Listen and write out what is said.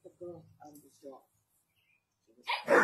っところあるでしょう。